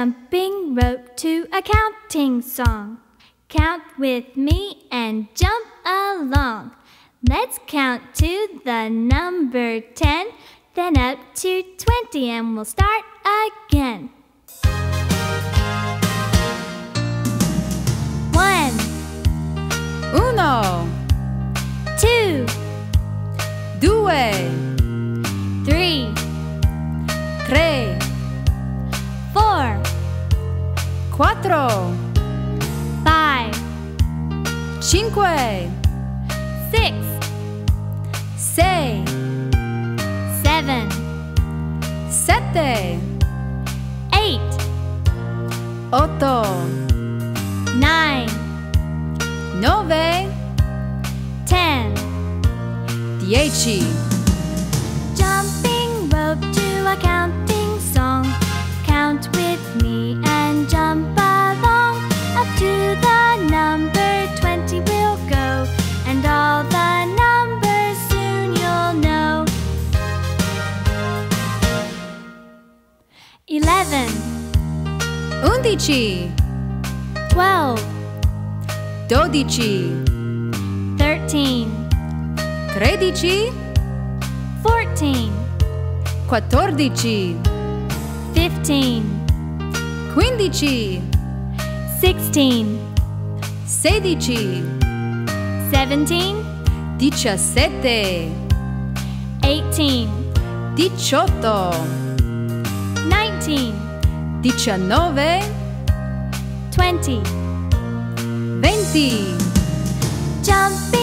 Jumping rope to a counting song. Count with me and jump along. Let's count to the number 10, then up to 20, and we'll start again. One, Uno, two, due, three, tre, 4 5 6 7 8 9 10 10 Jumping rope to a count 11, Undici, 12, dodici, 13, tredici, 14, quattordici, 15, quindici, 16, sedici, 17, diciassette, 18, diciotto, 19, diciannove, 20. venti. Jumping